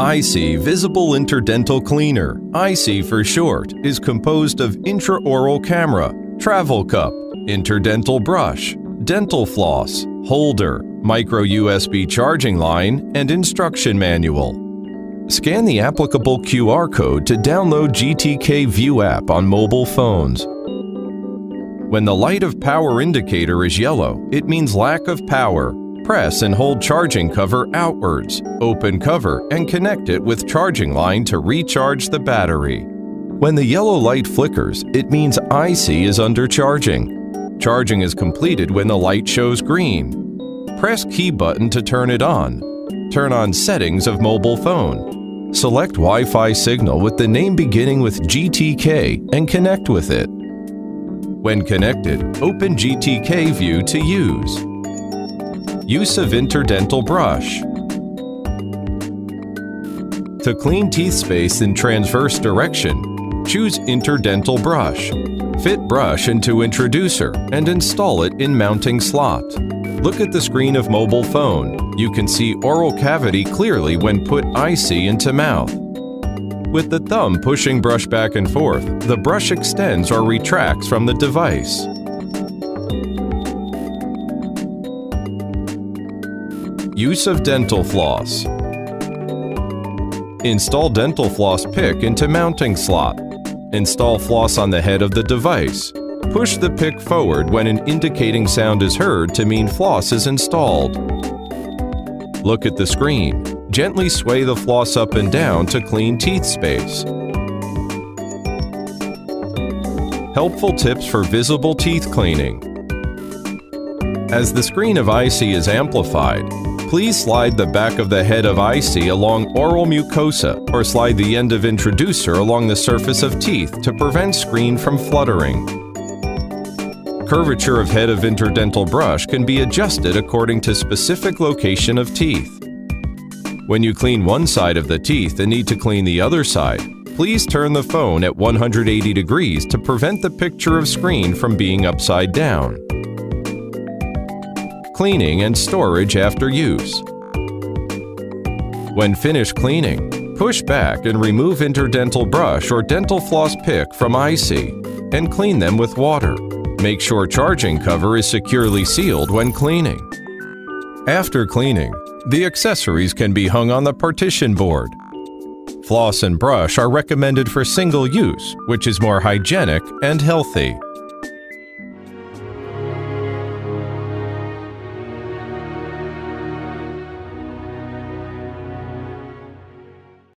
iSee Visible Interdental Cleaner, iSee for short, is composed of intraoral camera, travel cup, interdental brush, dental floss, holder, micro USB charging line, and instruction manual. Scan the applicable QR code to download GTK View app on mobile phones. When the light of power indicator is yellow, it means lack of power Press and hold charging cover outwards, open cover, and connect it with charging line to recharge the battery. When the yellow light flickers, it means iSee is under charging. Charging is completed when the light shows green. Press key button to turn it on. Turn on settings of mobile phone. Select Wi-Fi signal with the name beginning with GTK and connect with it. When connected, open GTK View to use. Use of interdental brush. To clean teeth space in transverse direction, choose interdental brush. Fit brush into introducer and install it in mounting slot. Look at the screen of mobile phone. You can see oral cavity clearly when put iSee into mouth. With the thumb pushing brush back and forth, the brush extends or retracts from the device. Use of dental floss. Install dental floss pick into mounting slot. Install floss on the head of the device. Push the pick forward when an indicating sound is heard to mean floss is installed. Look at the screen. Gently sway the floss up and down to clean teeth space. Helpful tips for visible teeth cleaning. As the screen of iSee is amplified, Please slide the back of the head of iSee along oral mucosa or slide the end of introducer along the surface of teeth to prevent screen from fluttering. Curvature of head of interdental brush can be adjusted according to specific location of teeth. When you clean one side of the teeth and need to clean the other side, please turn the phone at 180 degrees to prevent the picture of screen from being upside down cleaning and storage after use. When finished cleaning, push back and remove interdental brush or dental floss pick from iSee and clean them with water. Make sure charging cover is securely sealed when cleaning. After cleaning, the accessories can be hung on the partition board. Floss and brush are recommended for single use, which is more hygienic and healthy.